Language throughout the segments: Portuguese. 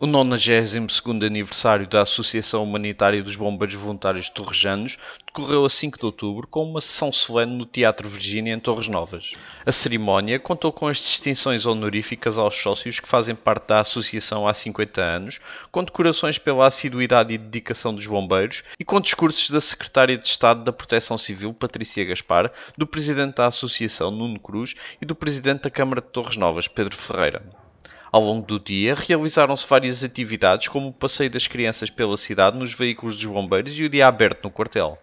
O 92º aniversário da Associação Humanitária dos Bombeiros Voluntários Torrejanos decorreu a 5 de outubro com uma sessão solene no Teatro Virgínia em Torres Novas. A cerimónia contou com as distinções honoríficas aos sócios que fazem parte da associação há 50 anos, com decorações pela assiduidade e dedicação dos bombeiros e com discursos da Secretária de Estado da Proteção Civil, Patrícia Gaspar, do Presidente da Associação, Nuno Cruz, e do Presidente da Câmara de Torres Novas, Pedro Ferreira. Ao longo do dia, realizaram-se várias atividades, como o passeio das crianças pela cidade nos veículos dos bombeiros e o dia aberto no quartel.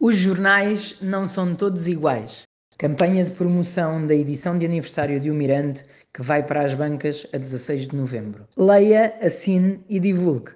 Os jornais não são todos iguais. Campanha de promoção da edição de aniversário de O Mirante, que vai para as bancas a 16 de novembro. Leia, assine e divulgue.